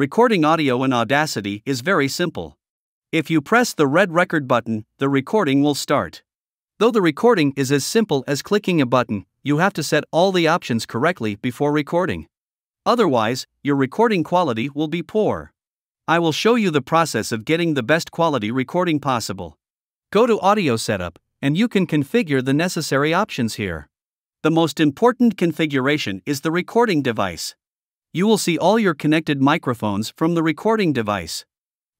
Recording audio in Audacity is very simple. If you press the red record button, the recording will start. Though the recording is as simple as clicking a button, you have to set all the options correctly before recording. Otherwise, your recording quality will be poor. I will show you the process of getting the best quality recording possible. Go to Audio Setup, and you can configure the necessary options here. The most important configuration is the recording device. You will see all your connected microphones from the recording device.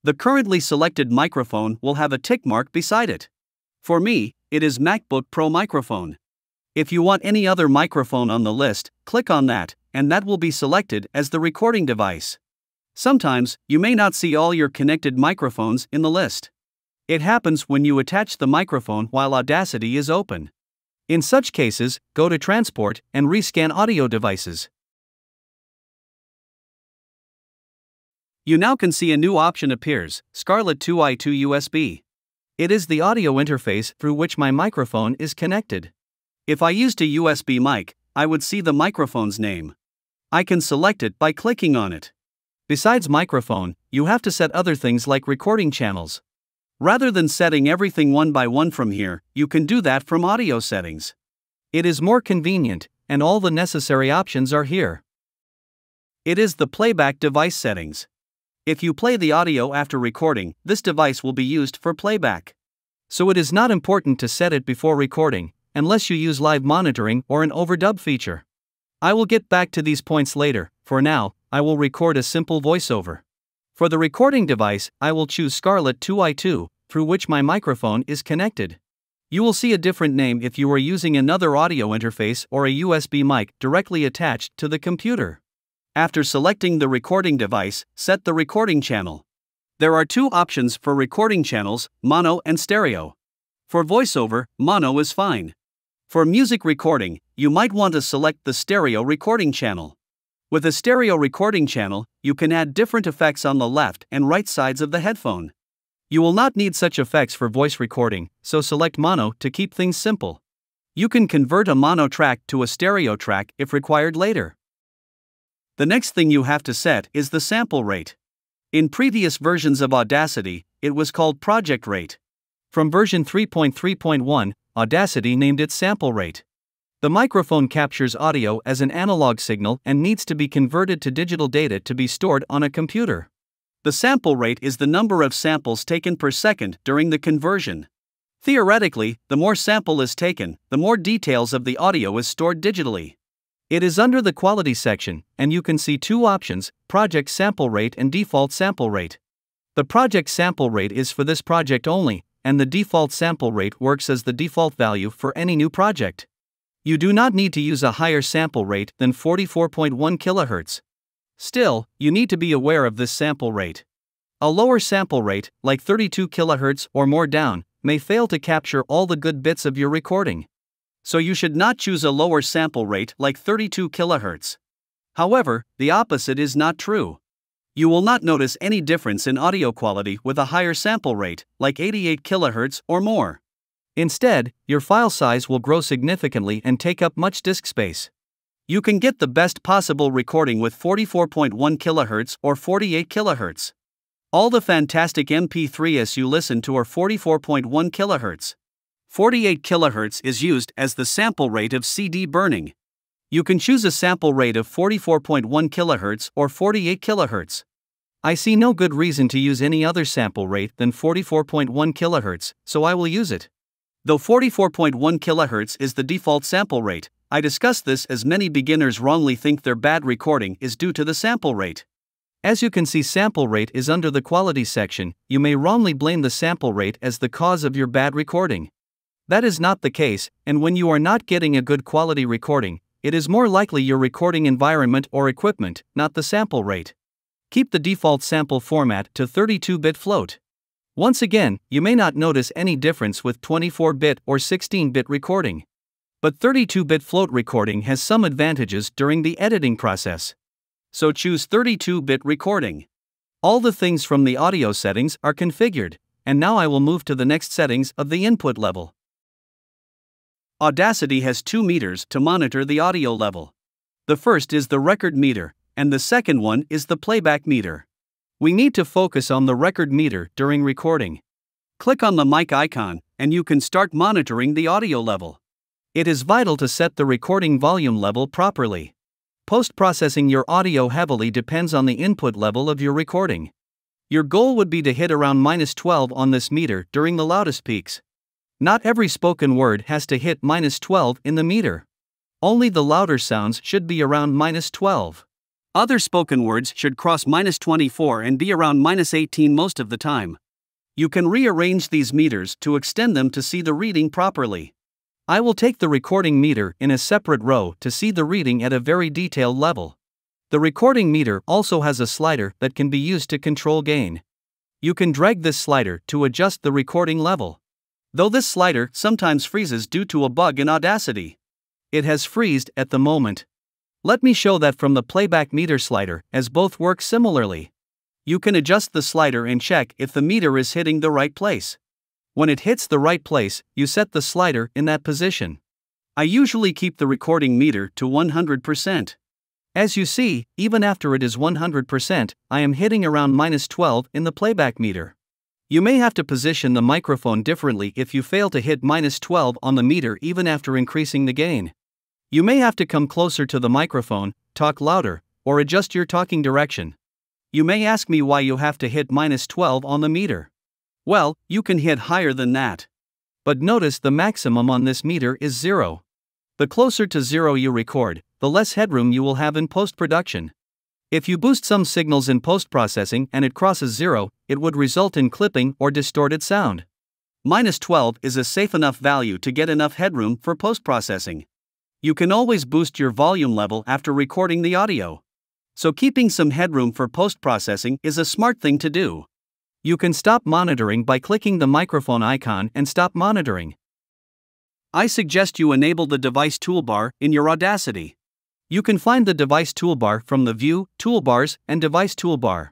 The currently selected microphone will have a tick mark beside it. For me, it is MacBook Pro microphone. If you want any other microphone on the list, click on that, and that will be selected as the recording device. Sometimes, you may not see all your connected microphones in the list. It happens when you attach the microphone while Audacity is open. In such cases, go to Transport and rescan audio devices. You now can see a new option appears Scarlett 2i2 USB. It is the audio interface through which my microphone is connected. If I used a USB mic, I would see the microphone's name. I can select it by clicking on it. Besides microphone, you have to set other things like recording channels. Rather than setting everything one by one from here, you can do that from audio settings. It is more convenient, and all the necessary options are here. It is the playback device settings. If you play the audio after recording, this device will be used for playback. So it is not important to set it before recording, unless you use live monitoring or an overdub feature. I will get back to these points later, for now, I will record a simple voiceover. For the recording device, I will choose Scarlett 2i2, through which my microphone is connected. You will see a different name if you are using another audio interface or a USB mic directly attached to the computer. After selecting the recording device, set the recording channel. There are two options for recording channels mono and stereo. For voiceover, mono is fine. For music recording, you might want to select the stereo recording channel. With a stereo recording channel, you can add different effects on the left and right sides of the headphone. You will not need such effects for voice recording, so select mono to keep things simple. You can convert a mono track to a stereo track if required later. The next thing you have to set is the sample rate. In previous versions of Audacity, it was called project rate. From version 3.3.1, Audacity named it sample rate. The microphone captures audio as an analog signal and needs to be converted to digital data to be stored on a computer. The sample rate is the number of samples taken per second during the conversion. Theoretically, the more sample is taken, the more details of the audio is stored digitally. It is under the quality section, and you can see two options project sample rate and default sample rate. The project sample rate is for this project only, and the default sample rate works as the default value for any new project. You do not need to use a higher sample rate than 44.1 kHz. Still, you need to be aware of this sample rate. A lower sample rate, like 32 kHz or more down, may fail to capture all the good bits of your recording so you should not choose a lower sample rate like 32 kHz. However, the opposite is not true. You will not notice any difference in audio quality with a higher sample rate, like 88 kHz or more. Instead, your file size will grow significantly and take up much disk space. You can get the best possible recording with 44.1 kHz or 48 kHz. All the fantastic MP3s you listen to are 44.1 kHz. 48 kHz is used as the sample rate of CD burning. You can choose a sample rate of 44.1 kHz or 48 kHz. I see no good reason to use any other sample rate than 44.1 kHz, so I will use it. Though 44.1 kHz is the default sample rate, I discuss this as many beginners wrongly think their bad recording is due to the sample rate. As you can see, sample rate is under the quality section, you may wrongly blame the sample rate as the cause of your bad recording. That is not the case, and when you are not getting a good quality recording, it is more likely your recording environment or equipment, not the sample rate. Keep the default sample format to 32 bit float. Once again, you may not notice any difference with 24 bit or 16 bit recording. But 32 bit float recording has some advantages during the editing process. So choose 32 bit recording. All the things from the audio settings are configured, and now I will move to the next settings of the input level. Audacity has two meters to monitor the audio level. The first is the record meter, and the second one is the playback meter. We need to focus on the record meter during recording. Click on the mic icon, and you can start monitoring the audio level. It is vital to set the recording volume level properly. Post processing your audio heavily depends on the input level of your recording. Your goal would be to hit around minus 12 on this meter during the loudest peaks. Not every spoken word has to hit minus 12 in the meter. Only the louder sounds should be around minus 12. Other spoken words should cross minus 24 and be around minus 18 most of the time. You can rearrange these meters to extend them to see the reading properly. I will take the recording meter in a separate row to see the reading at a very detailed level. The recording meter also has a slider that can be used to control gain. You can drag this slider to adjust the recording level. Though this slider sometimes freezes due to a bug in Audacity. It has freezed at the moment. Let me show that from the playback meter slider, as both work similarly. You can adjust the slider and check if the meter is hitting the right place. When it hits the right place, you set the slider in that position. I usually keep the recording meter to 100%. As you see, even after it is 100%, I am hitting around minus 12 in the playback meter. You may have to position the microphone differently if you fail to hit minus 12 on the meter even after increasing the gain. You may have to come closer to the microphone, talk louder, or adjust your talking direction. You may ask me why you have to hit minus 12 on the meter. Well, you can hit higher than that. But notice the maximum on this meter is zero. The closer to zero you record, the less headroom you will have in post production. If you boost some signals in post processing and it crosses zero, it would result in clipping or distorted sound. Minus 12 is a safe enough value to get enough headroom for post processing. You can always boost your volume level after recording the audio. So, keeping some headroom for post processing is a smart thing to do. You can stop monitoring by clicking the microphone icon and stop monitoring. I suggest you enable the device toolbar in your Audacity. You can find the device toolbar from the View, Toolbars, and Device toolbar.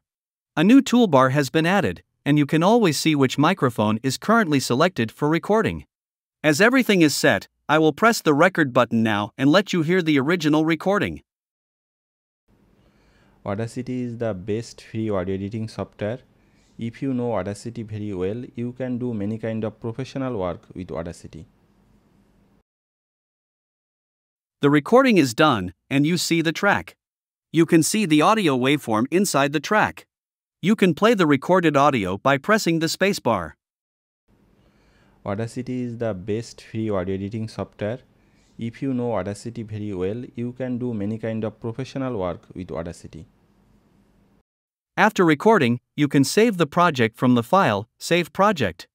A new toolbar has been added, and you can always see which microphone is currently selected for recording. As everything is set, I will press the record button now and let you hear the original recording. Audacity is the best free audio editing software if you know Audacity very well, you can do many kind of professional work with Audacity. The recording is done, and you see the track. You can see the audio waveform inside the track. You can play the recorded audio by pressing the spacebar. Audacity is the best free audio editing software. If you know Audacity very well, you can do many kind of professional work with Audacity. After recording, you can save the project from the file, Save Project.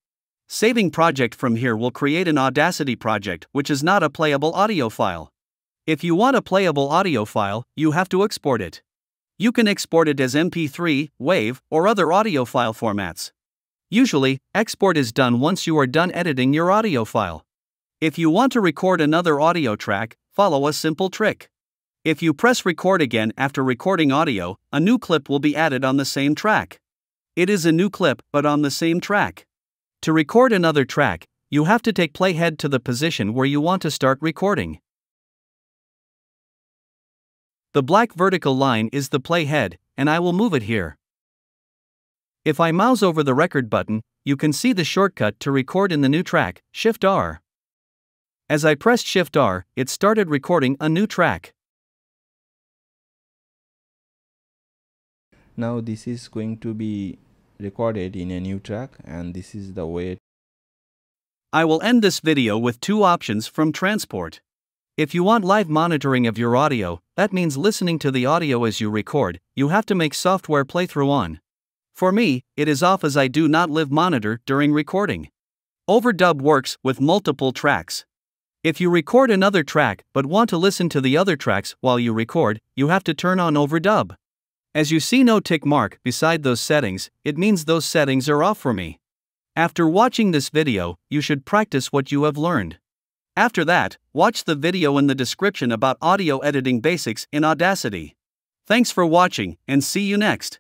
Saving project from here will create an Audacity project which is not a playable audio file. If you want a playable audio file, you have to export it. You can export it as MP3, WAV, or other audio file formats. Usually, export is done once you are done editing your audio file. If you want to record another audio track, follow a simple trick. If you press record again after recording audio, a new clip will be added on the same track. It is a new clip but on the same track. To record another track, you have to take playhead to the position where you want to start recording. The black vertical line is the playhead, and I will move it here. If I mouse over the record button, you can see the shortcut to record in the new track, Shift R. As I pressed Shift R, it started recording a new track. now this is going to be recorded in a new track and this is the way I will end this video with two options from Transport. If you want live monitoring of your audio, that means listening to the audio as you record, you have to make software playthrough on. For me, it is off as I do not live monitor during recording. Overdub works with multiple tracks. If you record another track but want to listen to the other tracks while you record, you have to turn on overdub. As you see no tick mark beside those settings, it means those settings are off for me. After watching this video, you should practice what you have learned. After that, watch the video in the description about audio editing basics in Audacity. Thanks for watching and see you next.